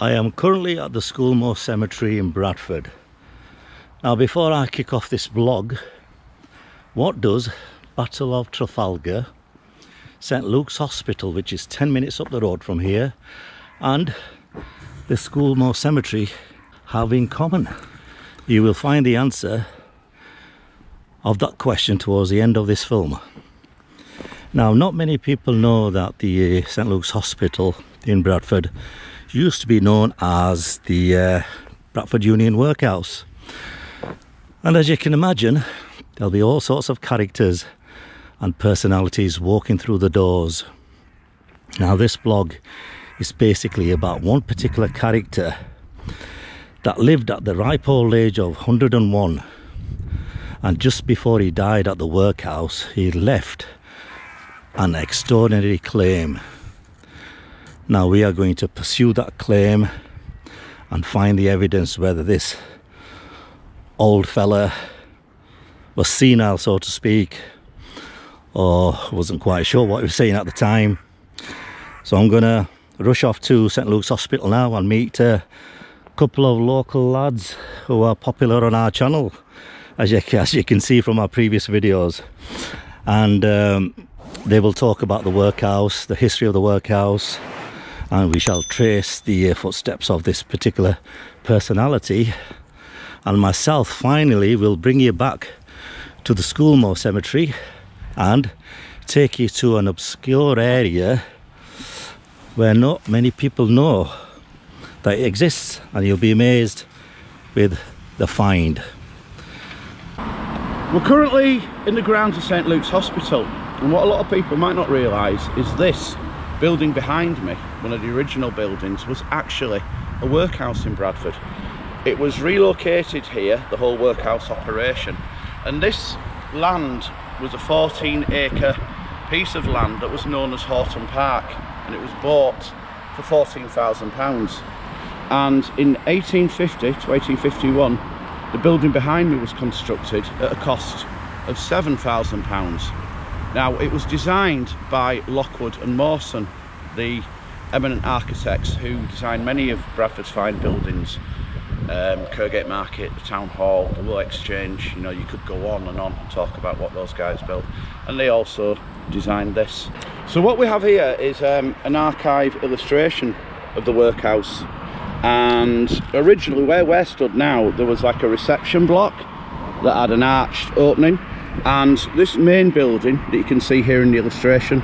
I am currently at the Scholemoor Cemetery in Bradford. Now before I kick off this blog, what does Battle of Trafalgar, St Luke's Hospital, which is 10 minutes up the road from here, and the Scholemoor Cemetery have in common? You will find the answer of that question towards the end of this film. Now, not many people know that the uh, St Luke's Hospital in Bradford used to be known as the uh, Bradford Union Workhouse. And as you can imagine, there'll be all sorts of characters and personalities walking through the doors. Now, this blog is basically about one particular character that lived at the ripe old age of 101. And just before he died at the workhouse, he left an extraordinary claim now we are going to pursue that claim and find the evidence whether this old fella was senile, so to speak, or wasn't quite sure what he was saying at the time. So I'm gonna rush off to St Luke's Hospital now and meet a couple of local lads who are popular on our channel, as you, as you can see from our previous videos. And um, they will talk about the workhouse, the history of the workhouse, and we shall trace the uh, footsteps of this particular personality and myself finally will bring you back to the Scholemoor Cemetery and take you to an obscure area where not many people know that it exists and you'll be amazed with the find. We're currently in the grounds of St Luke's Hospital and what a lot of people might not realise is this building behind me, one of the original buildings, was actually a workhouse in Bradford. It was relocated here, the whole workhouse operation, and this land was a 14 acre piece of land that was known as Horton Park, and it was bought for £14,000. And in 1850 to 1851, the building behind me was constructed at a cost of £7,000. Now, it was designed by Lockwood and Mawson, the eminent architects who designed many of Bradford's fine buildings. Um, Market, the Town Hall, the Wool Exchange, you know, you could go on and on and talk about what those guys built. And they also designed this. So what we have here is um, an archive illustration of the workhouse. And originally where we're stood now, there was like a reception block that had an arched opening and this main building that you can see here in the illustration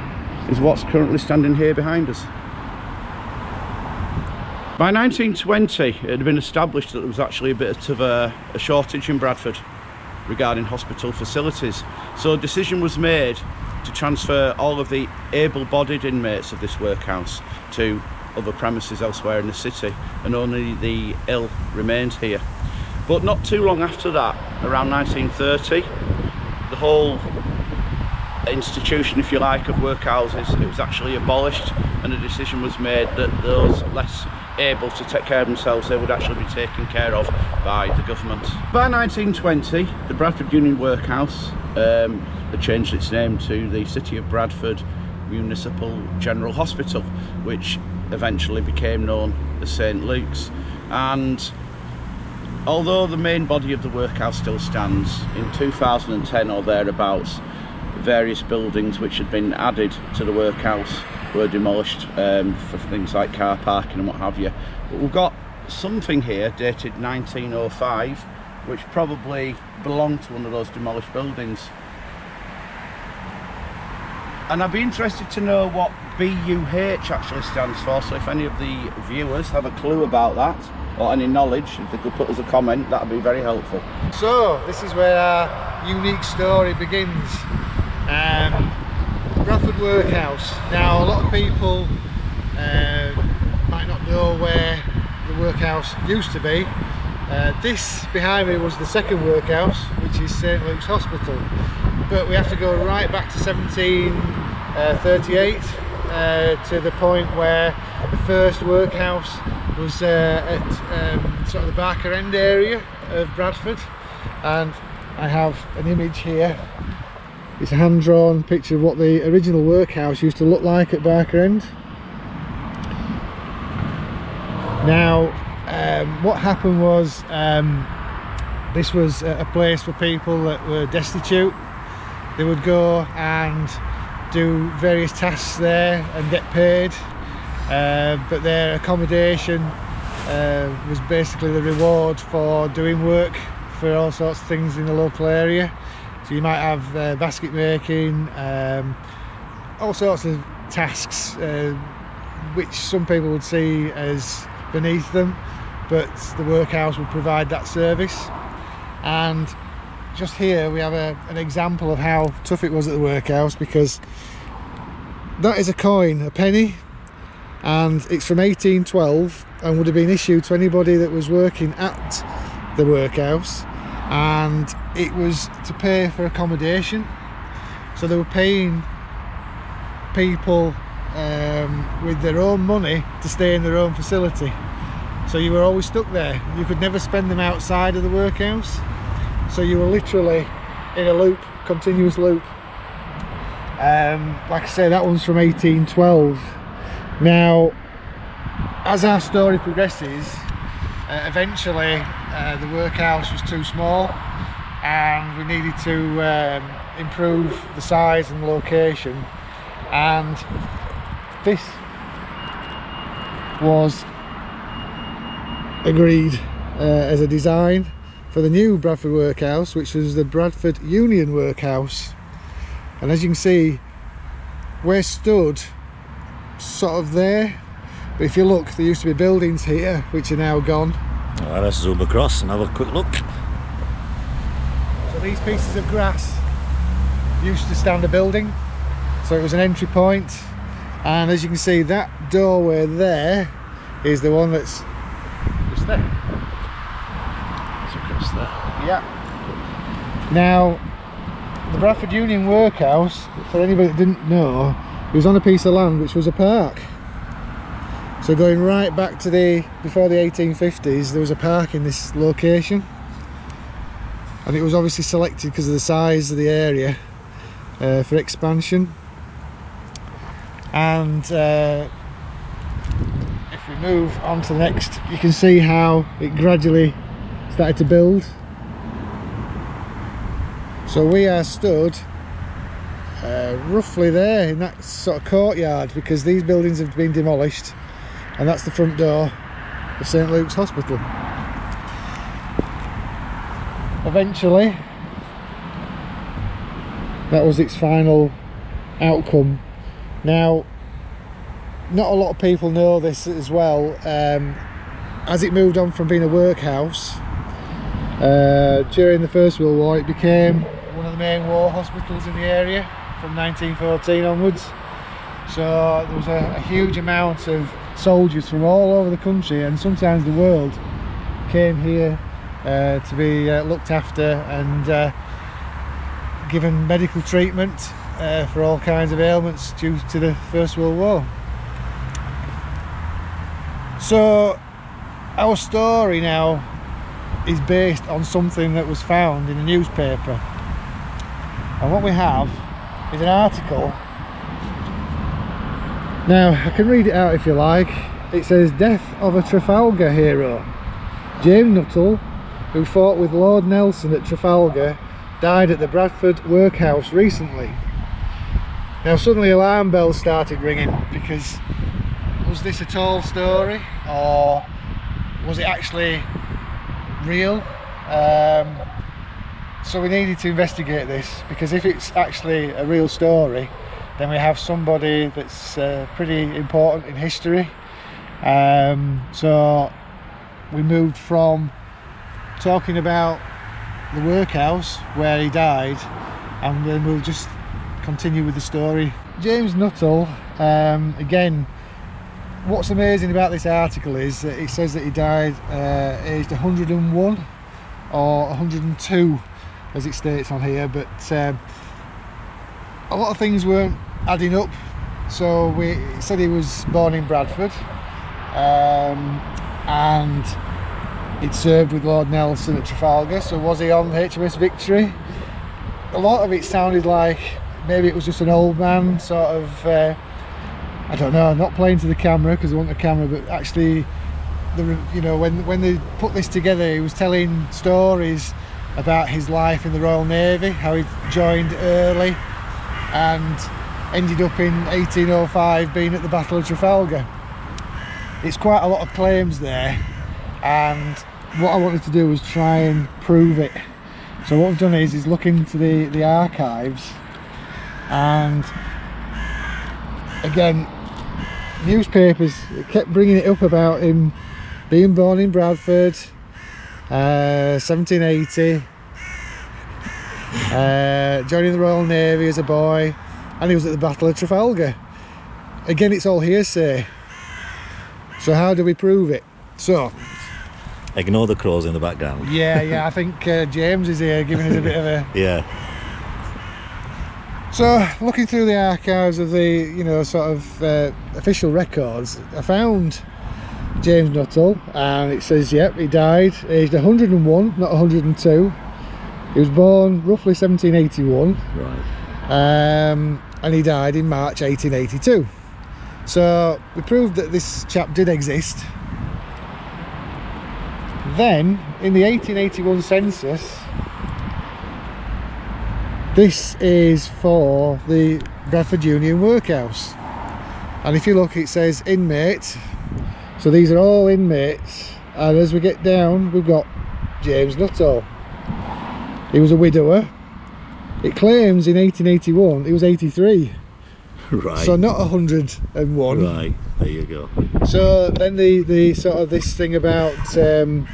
is what's currently standing here behind us. By 1920 it had been established that there was actually a bit of a, a shortage in Bradford regarding hospital facilities so a decision was made to transfer all of the able-bodied inmates of this workhouse to other premises elsewhere in the city and only the ill remained here. But not too long after that, around 1930, the whole institution, if you like, of workhouses, it was actually abolished and a decision was made that those less able to take care of themselves, they would actually be taken care of by the government. By 1920, the Bradford Union Workhouse um, had changed its name to the City of Bradford Municipal General Hospital, which eventually became known as St Luke's. And although the main body of the workhouse still stands, in 2010 or thereabouts, various buildings which had been added to the workhouse were demolished um, for things like car parking and what have you. But we've got something here dated 1905 which probably belonged to one of those demolished buildings. And I'd be interested to know what BUH actually stands for, so if any of the viewers have a clue about that, or any knowledge, if they could put us a comment, that would be very helpful. So, this is where our unique story begins. Um, Bradford Workhouse. Now, a lot of people uh, might not know where the workhouse used to be. Uh, this behind me was the second workhouse, which is St Luke's Hospital. But we have to go right back to 1738 uh, uh, to the point where the first workhouse was uh, at um, sort of the Barker End area of Bradford and I have an image here it's a hand-drawn picture of what the original workhouse used to look like at Barker End Now, um, what happened was um, this was a place for people that were destitute. They would go and do various tasks there and get paid, uh, but their accommodation uh, was basically the reward for doing work for all sorts of things in the local area. So you might have uh, basket making, um, all sorts of tasks, uh, which some people would see as beneath them, but the workhouse would provide that service. And just here we have a, an example of how tough it was at the workhouse because that is a coin, a penny, and it's from 1812 and would have been issued to anybody that was working at the workhouse and it was to pay for accommodation. So they were paying people um, with their own money to stay in their own facility. So you were always stuck there. You could never spend them outside of the workhouse. So you were literally in a loop continuous loop. Um, like I say that one's from 1812 now as our story progresses uh, eventually uh, the workhouse was too small and we needed to um, improve the size and location and this was agreed uh, as a design for the new Bradford workhouse which was the Bradford Union workhouse. And as you can see we're stood sort of there. But if you look there used to be buildings here which are now gone Well, let's zoom across and have a quick look. so these pieces of grass used to stand a building so it was an entry point. point and as you can see that doorway there is the one that's just there It's across there. yeah now the Bradford Union Workhouse for anybody that didn't know it was on a piece of land which was a park so going right back to the before the 1850s there was a park in this location. And it was obviously selected because of the size of the area uh, for expansion. And uh, if we move on to the next you can see how it gradually started to build. So we are stood uh, roughly there in that sort of courtyard because these buildings have been demolished and that's the front door of St Luke's Hospital. Eventually that was its final outcome. Now not a lot of people know this as well. Um, as it moved on from being a workhouse uh, during the First World War it became one of the main war hospitals in the area from 1914 onwards. So there was a, a huge amount of soldiers from all over the country and sometimes the world came here uh, to be uh, looked after and uh, given medical treatment uh, for all kinds of ailments due to the First World War. So our story now is based on something that was found in a newspaper and what we have is an article now I can read it out if you like. It says death of a Trafalgar hero. James Nuttall who fought with Lord Nelson at Trafalgar died at the Bradford workhouse recently. Now suddenly alarm bells started ringing because was this a tall story or was it actually real? Um, so we needed to investigate this because if it's actually a real story then we have somebody that's uh, pretty important in history. Um, so we moved from talking about the workhouse where he died and then we'll just continue with the story. James Nuttall um, again what's amazing about this article is that it says that he died uh, aged 101 or 102 as it states on here but um, a lot of things weren't adding up. So we said he was born in Bradford um, and he'd served with Lord Nelson at Trafalgar. So was he on HMS Victory? A lot of it sounded like maybe it was just an old man sort of uh, I don't know not playing to the camera because I want the camera but actually the you know when when they put this together, he was telling stories about his life in the Royal Navy, how he joined early, and ended up in 1805 being at the Battle of Trafalgar. It's quite a lot of claims there, and what I wanted to do was try and prove it. So what I've done is is look into the the archives, and again newspapers kept bringing it up about him being born in Bradford, uh, 1780, uh, joining the Royal Navy as a boy, and he was at the Battle of Trafalgar. Again, it's all hearsay. So how do we prove it? So, Ignore the crows in the background. yeah, yeah, I think uh, James is here giving us a bit of a Yeah. So, looking through the archives of the, you know, sort of uh, official records, I found James Nuttall, and it says, yep, he died aged 101, not 102. He was born roughly 1781, Right. um, and he died in March 1882. So, we proved that this chap did exist. Then, in the 1881 census, this is for the Bradford Union Workhouse. And if you look, it says inmate. So these are all inmates. And as we get down, we've got James Nuttall. He was a widower. It claims in 1881 he was 83. Right. So not 101. Right. There you go. So then the the sort of this thing about um,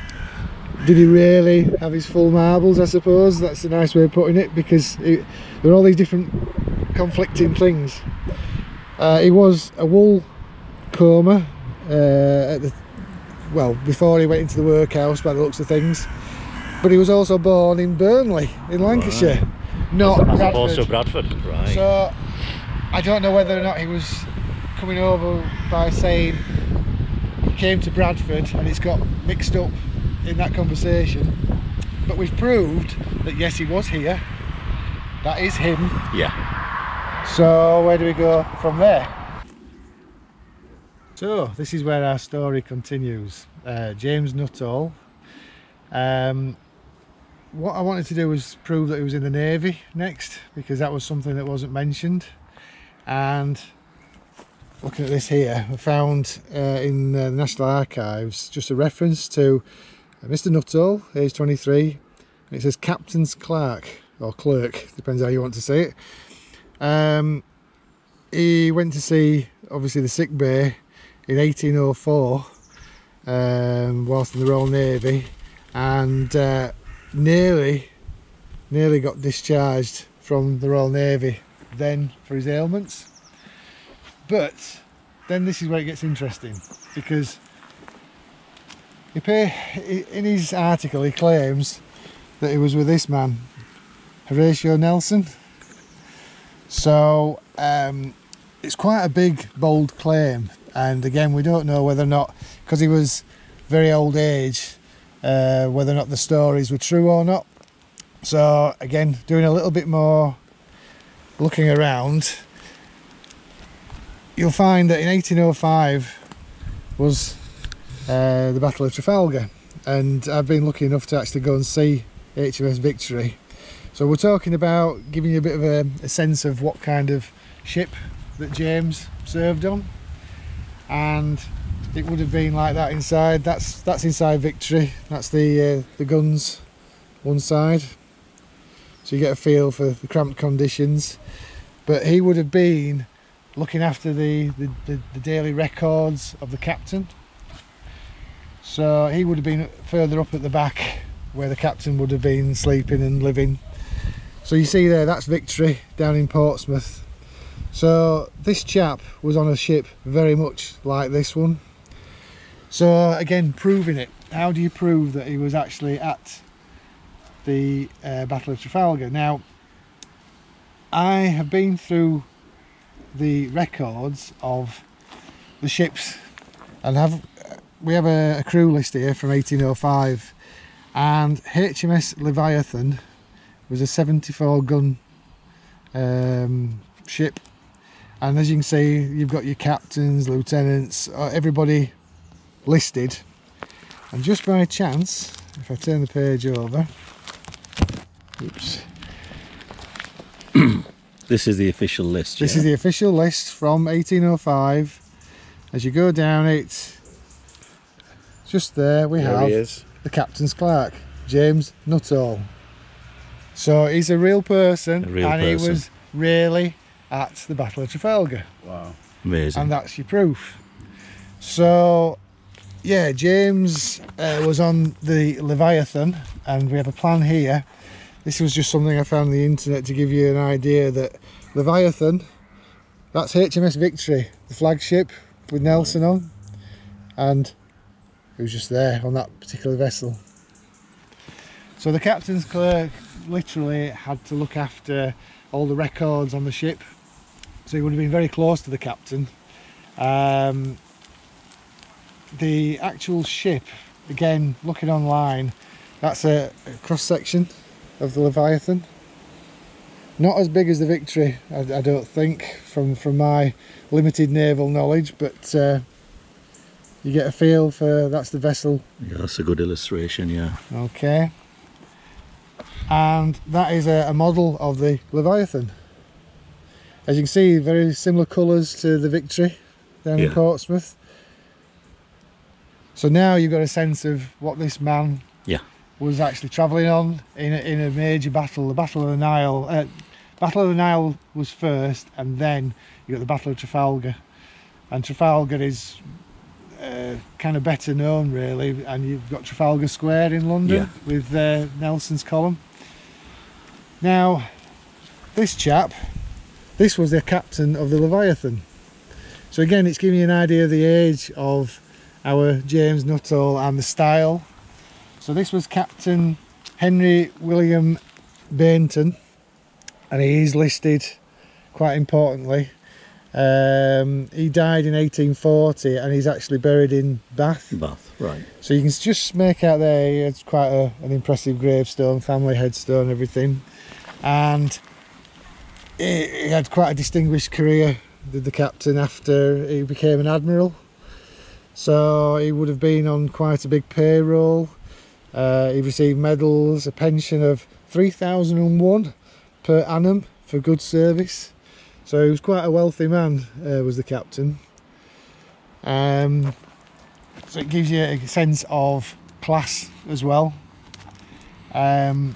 did he really have his full marbles? I suppose that's a nice way of putting it because it, there are all these different conflicting things. Uh, he was a wool comber uh, at the well before he went into the workhouse by the looks of things, but he was also born in Burnley in Lancashire, not As opposed to Bradford. Bradford. Right. So I don't know whether or not he was coming over by saying he came to Bradford and it's got mixed up in that conversation. But we've proved that yes, he was here. That is him. yeah. So where do we go from there? So this is where our story continues. Uh, James Nuttall. Um, what I wanted to do was prove that he was in the Navy next because that was something that wasn't mentioned. And looking at this here, I found uh, in the National Archives just a reference to uh, Mr. Nuttall, age 23. And it says Captain's Clerk or Clerk, depends how you want to say it. Um, he went to see obviously the sick bay in 1804 um, whilst in the Royal Navy and uh, nearly nearly got discharged from the Royal Navy then for his ailments. But then this is where it gets interesting because pay, in his article he claims that he was with this man Horatio Nelson. So um, it's quite a big, bold claim, and again, we don't know whether or not, because he was very old age, uh, whether or not the stories were true or not. So again, doing a little bit more looking around, you'll find that in 1805 was uh, the Battle of Trafalgar, and I've been lucky enough to actually go and see HMS Victory. So we're talking about giving you a bit of a, a sense of what kind of ship that James served on, and it would have been like that inside. That's that's inside Victory. That's the uh, the guns one side, so you get a feel for the cramped conditions. But he would have been looking after the the, the, the daily records of the captain. So he would have been further up at the back where the captain would have been sleeping and living. So you see there, that's Victory down in Portsmouth. So this chap was on a ship very much like this one. So again, proving it. How do you prove that he was actually at the uh, Battle of Trafalgar? Now, I have been through the records of the ships and have we have a, a crew list here from 1805 and HMS Leviathan was a 74 gun um, ship and as you can see you've got your captains lieutenants uh, everybody listed And just by chance, if I turn the page over, oops, This is the official list. this yeah? is the official list from 1805. As you go down it, just there we There have is. the captain's clerk, James Nuttall. So he's a real person, A real and he was really at the Battle of Trafalgar, Wow. amazing. and that's your proof. So, yeah, James uh, was on the Leviathan, and we have a plan here. This was just something I found on the internet to give you an idea that Leviathan, that's HMS Victory, the flagship with Nelson on, and he was just there on that particular vessel. So the captain's clerk literally had to look after all the records on the ship. So he would have been very close to the captain. Um, the actual ship, again, looking online, that's a, a cross section of the Leviathan. Not as big as the Victory, I, I don't think, from from my limited naval knowledge, but uh, you get a feel for that's the vessel yeah, that's a good illustration. Yeah. Okay. And that is a, a model of the Leviathan. As you can see, very similar colours to the Victory down in Portsmouth. So now you've got a sense of what this man Yeah. was actually travelling on in a, in a major battle, the Battle of the Nile. Uh, battle of the Nile was first, and then you got the Battle of Trafalgar. And Trafalgar is uh, kind of better known, really. And you've got Trafalgar Square in London Yeah. with uh, Nelson's column. Now, this chap, this was the captain of the Leviathan. So again, it's giving you an idea of the age of our James Nuttall and the style. So this was Captain Henry William Bayntun, and he is listed quite importantly. Um, he died in 1840 and he's actually buried in Bath. Bath. Right. So you can just make out there, it's quite a, an impressive gravestone, family headstone, everything. And he, he had quite a distinguished career, did the captain, after he became an admiral. So he would have been on quite a big payroll. Uh, he received medals, a pension of 3001 per annum for good service. So he was quite a wealthy man, uh, was the captain. Um, so it gives you a sense of class as well. Um,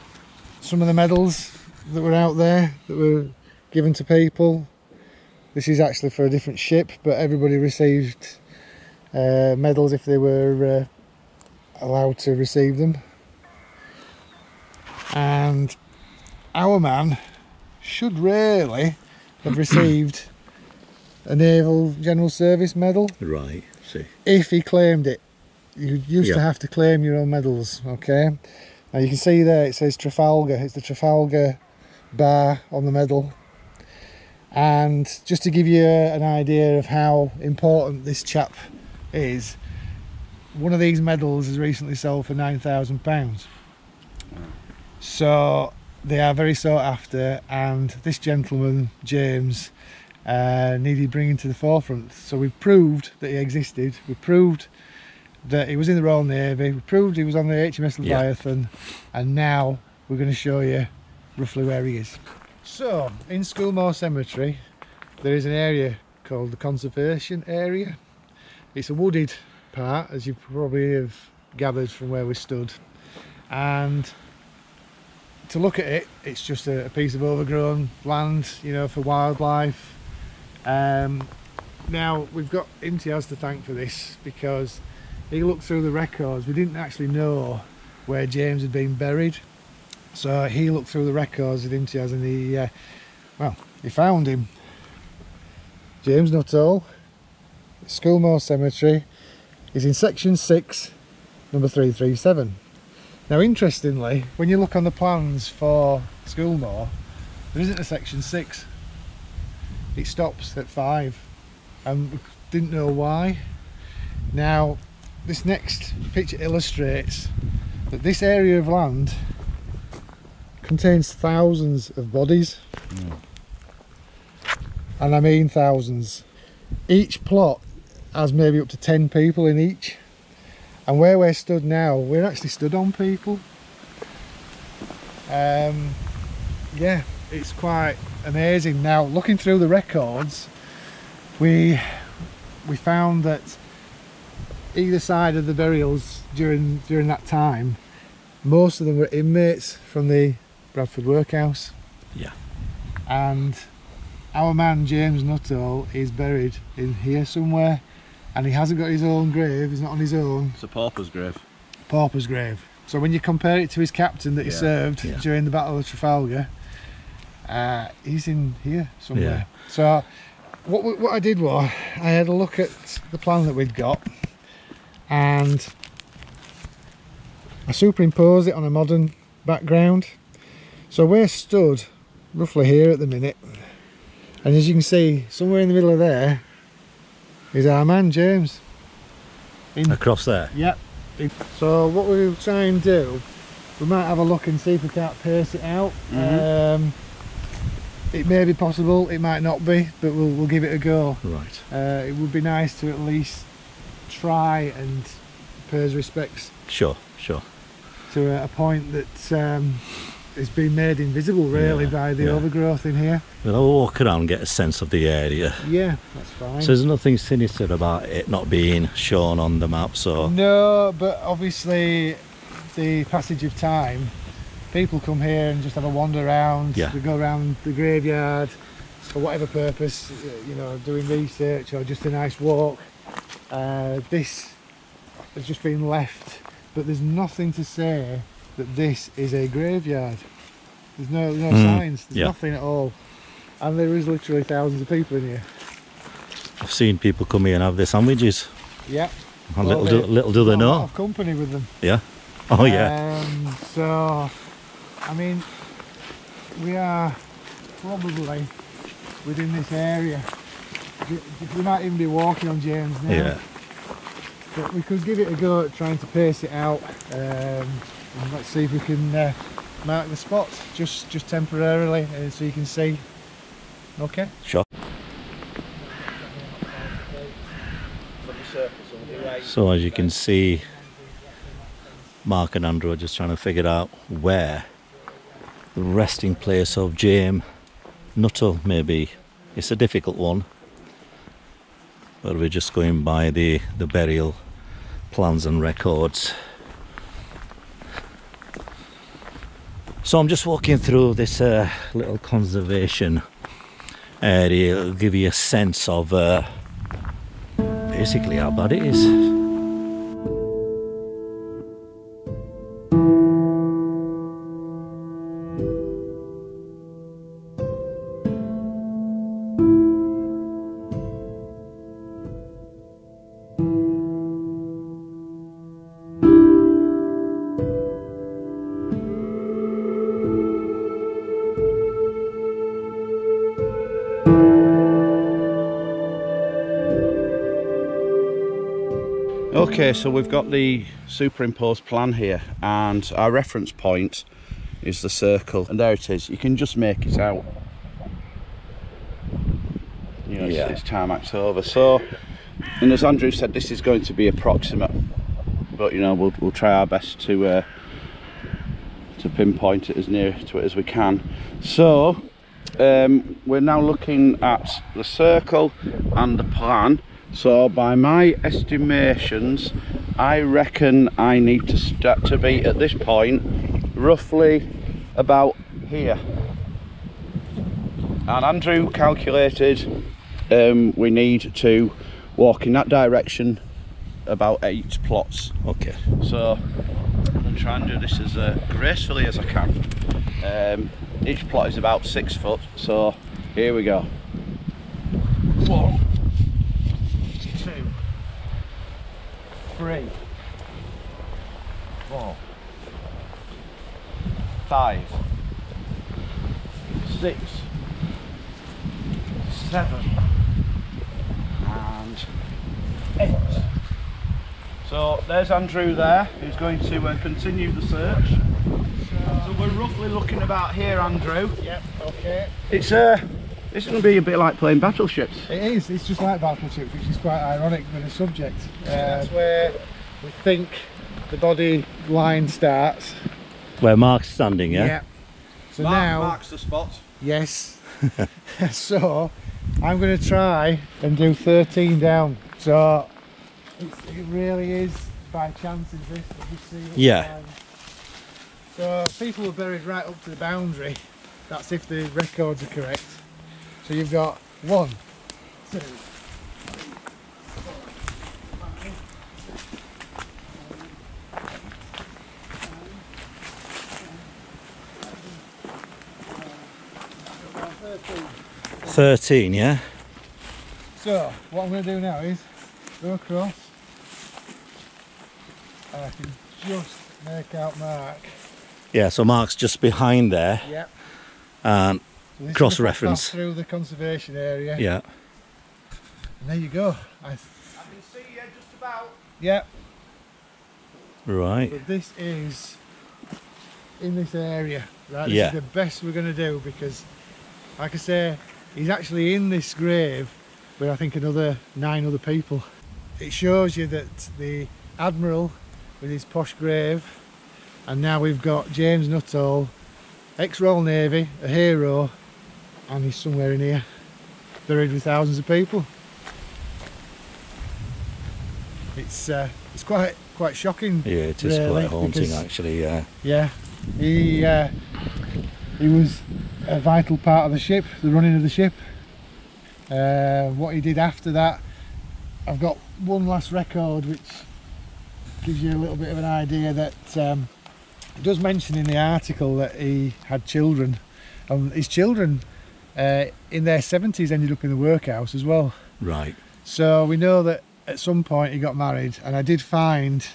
some of the medals that were out there that were given to people. This is actually for a different ship, but everybody received uh, medals if they were uh, allowed to receive them. And our man should really have received a Naval General Service medal Right. See. if he claimed it. You used to have to claim your own medals, okay? Now you can see there it says Trafalgar, it's the Trafalgar bar on the medal. And just to give you an idea of how important this chap is, one of these medals has recently sold for £9,000. So they are very sought after, and this gentleman, James, uh, needed bringing to the forefront. So we've proved that he existed, we proved that he was in the Royal Navy, we proved he was on the HMS Yeah. Leviathan, and now we're going to show you roughly where he is. So, in Scholemoor Cemetery, there is an area called the Conservation Area. It's a wooded part, as you probably have gathered from where we stood. And to look at it, it's just a, a piece of overgrown land, you know, for wildlife. Um, now, we've got Imtiaz to thank for this because he looked through the records. We didn't actually know where James had been buried. So he looked through the records with Imtiaz and he, uh, well, he found him. James Nuttall, Scholemoor Cemetery. is in section 6, number 337. Now, interestingly, when you look on the plans for Scholemoor, there isn't a section 6. It stops at 5 and we didn't know why. Now, this next picture illustrates that this area of land contains thousands of bodies. Hmm. And I mean thousands. Each plot has maybe up to 10 people in each. And where we're stood now, we're actually stood on people. Um, yeah, it's quite amazing. Now, looking through the records, we we found that either side of the burials during during that time, most of them were inmates from the Bradford Workhouse. Yeah. And our man James Nuttall is buried in here somewhere, and he hasn't got his own grave. He's not on his own It's a pauper's grave. pauper's grave. So when you compare it to his captain that he Yeah, served yeah. during the Battle of Trafalgar, uh, he's in here somewhere. Yeah. So what what I did was I had a look at the plan that we'd got, and I superimposed it on a modern background. So we're stood roughly here at the minute, and as you can see, somewhere in the middle of there is our man James. In Across there. Yep. So what we'll try and do, we might have a look and see if we can't pace it out. Mhm. Um, it may be possible, it might not be, but we'll, we'll give it a go. Right. Uh, it would be nice to at least try and pay his respects Sure, sure. to a, a point that um, has been made invisible really Yeah, by the yeah. overgrowth in here. We'll have a walk around and get a sense of the area. Yeah, that's fine. So there's nothing sinister about it not being shown on the map, so No, but obviously the passage of time, people come here and just have a wander around. Yeah. We go around the graveyard for whatever purpose, you know, doing research or just a nice walk. Uh, this has just been left, but there's nothing to say that this is a graveyard. There's no no Mm, signs. There's yeah. nothing at all. And there is literally thousands of people in here. I've seen people come here and have their sandwiches. Yeah. And Well, little, do, they- little do they got A lot know. of company with them. Yeah. Oh yeah. Um, so, I mean, we are probably within this area. We might even be walking on James now. Yeah. But we could give it a go at trying to pace it out. Um, and let's see if we can uh, mark the spot just just temporarily, uh, so you can see. Okay. Sure. So as you can see, Mark and Andrew are just trying to figure out where the resting place of James Nuttall may be. It's a difficult one. But we're just going by the, the burial plans and records. So I'm just walking through this uh, little conservation area. It'll give you a sense of uh, basically how bad it is. Okay, so we've got the superimposed plan here, and our reference point is the circle, and there it is. You can just make it out. You know, it's, Yeah. it's tarmacked over. So, and as Andrew said, this is going to be approximate, but you know, we'll we'll try our best to uh, to pinpoint it as near to it as we can. So, um, we're now looking at the circle and the plan. So by my estimations, I reckon I need to start to be at this point roughly about here. And Andrew calculated um, we need to walk in that direction about eight plots. Okay. So I'm going to try and do this as uh, gracefully as I can. Um, each plot is about six foot, so here we go. One, three, four, five, six, seven, and eight. So there's Andrew there, who's going to uh, continue the search. So we're roughly looking about here, Andrew. Yep. Okay. It's uh, it's going to be a bit like playing battleships. It is. It's just like battleships, which is quite ironic with the subject. Uh, that's where we think the body line starts. Where Mark's standing, yeah? So Mark now, marks the spot. yes. so I'm going to try and do 13 down. So it's, it really is by chance is this. Let me see what Yeah. So people were buried right up to the boundary. That's if the records are correct. So you've got one, two, thirteen. 13, yeah? So what I'm going to do now is go across. And I can just make out Mark. Yeah, so Mark's just behind there. Yep. And So Cross is the footpath reference. through the conservation area. yeah, And there you go. I, I can see you just about. yep. right. But this is in this area. Right. This Yeah. is the best we're going to do because, like I say, he's actually in this grave with I think another nine other people. It shows you that the admiral with his posh grave, and now we've got James Nuttall, ex-Royal Navy, a hero, and he's somewhere in here, buried with thousands of people. It's uh, it's quite quite shocking. Yeah, it is really, quite haunting because- actually, yeah. yeah, he uh, he was a vital part of the ship, the running of the ship. Uh, what he did after that, I've got one last record which gives you a little bit of an idea that um, it does mention in the article that he had children, and his children uh, in their 70s ended up in the workhouse as well. Right. So we know that at some point he got married, and I did find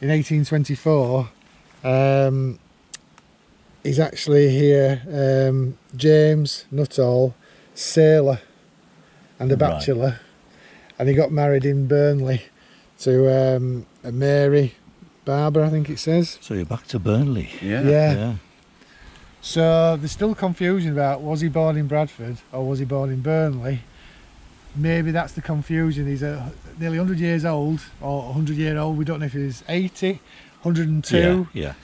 in 1824 um, he's actually here um, James Nuttall, sailor and a Right. bachelor, and he got married in Burnley to um, a Mary Barber, I think it says. So you're back to Burnley. Yeah. Yeah. Yeah. So there's still confusion about was he born in Bradford or was he born in Burnley? Maybe that's the confusion. He's a, nearly 100 years old or 100 year old. We don't know if he's 80, 102. Yeah.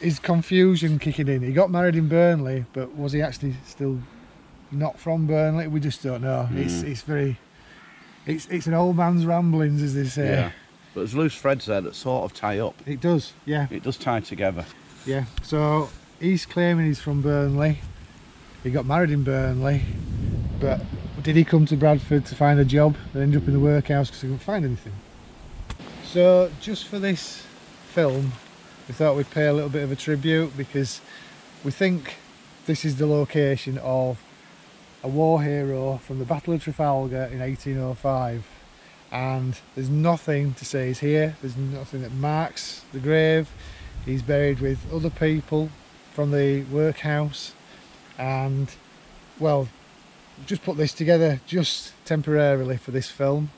Is confusion kicking in? He got married in Burnley, but was he actually still not from Burnley? We just don't know. Mm. It's it's very it's it's an old man's ramblings, as they say. Yeah. But there's loose threads there that sort of tie up. It does, yeah. It does tie together. Yeah, so he's claiming he's from Burnley. He got married in Burnley, but did he come to Bradford to find a job and end up in the workhouse because he couldn't find anything? So just for this film, we thought we'd pay a little bit of a tribute because we think this is the location of a war hero from the Battle of Trafalgar in 1805 and there's nothing to say he's here there's nothing that marks the grave he's buried with other people from the workhouse and well just put this together just temporarily for this film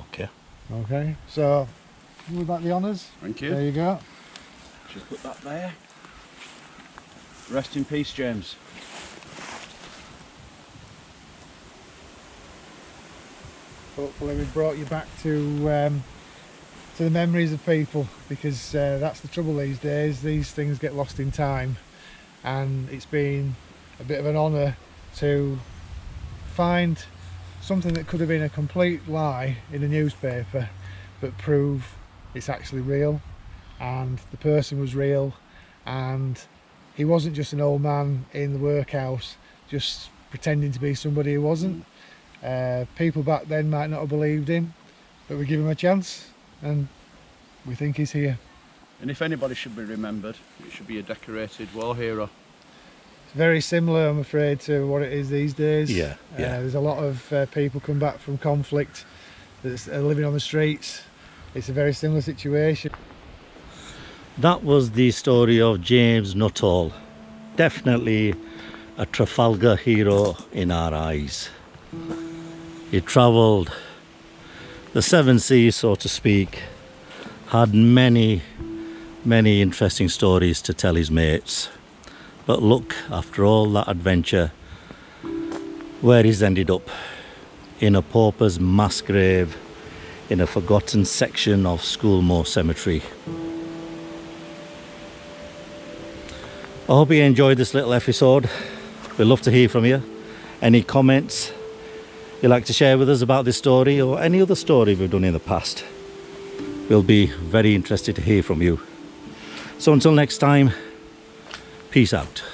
Okay. okay so you would like the honours Thank you. there you go Just put that there. Rest in peace, James. hopefully we've brought you back to um, to the memories of people because uh, that's the trouble these days. These things get lost in time and it's been a bit of an honour to find something that could have been a complete lie in a newspaper but prove it's actually real and the person was real and he wasn't just an old man in the workhouse just pretending to be somebody he wasn't. Uh, people back then might not have believed him, but we give him a chance and we think he's here. And if anybody should be remembered, it should be a decorated war hero. It's very similar, I'm afraid, to what it is these days. Yeah, Uh, yeah. there's a lot of uh, people come back from conflict that's are living on the streets. It's a very similar situation. That was the story of James Nuttall. Definitely a Trafalgar hero in our eyes. He travelled the seven seas, so to speak, had many, many interesting stories to tell his mates. But look, after all that adventure, where he's ended up. in a pauper's mass grave in a forgotten section of Scholemoor Cemetery. I hope you enjoyed this little episode. We'd love to hear from you. Any comments you'd like to share with us about this story or any other story we've done in the past. We'll be very interested to hear from you. So until next time, peace out.